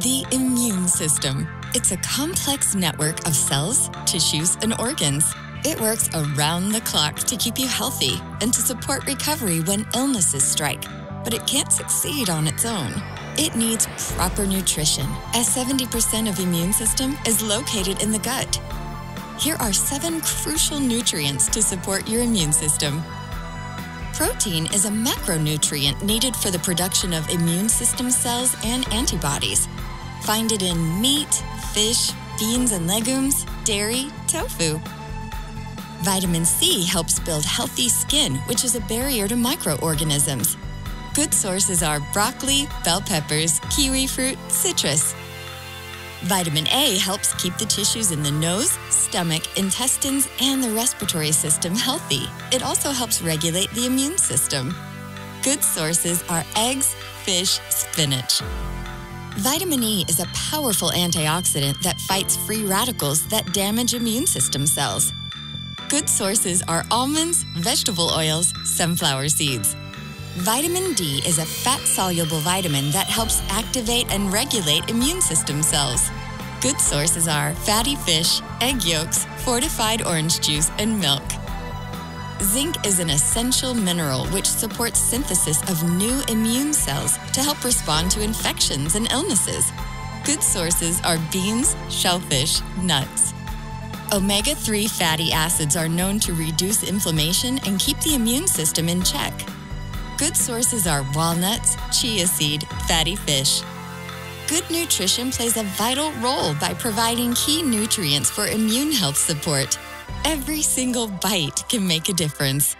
The immune system. It's a complex network of cells, tissues, and organs. It works around the clock to keep you healthy and to support recovery when illnesses strike. But it can't succeed on its own. It needs proper nutrition, as 70% of immune system is located in the gut. Here are seven crucial nutrients to support your immune system. Protein is a macronutrient needed for the production of immune system cells and antibodies. Find it in meat, fish, beans and legumes, dairy, tofu. Vitamin C helps build healthy skin, which is a barrier to microorganisms. Good sources are broccoli, bell peppers, kiwi fruit, citrus. Vitamin A helps keep the tissues in the nose, stomach, intestines, and the respiratory system healthy. It also helps regulate the immune system. Good sources are eggs, fish, spinach. Vitamin E is a powerful antioxidant that fights free radicals that damage immune system cells. Good sources are almonds, vegetable oils, sunflower seeds. Vitamin D is a fat soluble vitamin that helps activate and regulate immune system cells. Good sources are fatty fish, egg yolks, fortified orange juice, and milk. Zinc is an essential mineral which supports synthesis of new immune cells to help respond to infections and illnesses. Good sources are beans, shellfish, nuts. Omega 3 fatty acids are known to reduce inflammation and keep the immune system in check. Good sources are walnuts, chia seed, fatty fish. Good nutrition plays a vital role by providing key nutrients for immune health support. Every single bite can make a difference.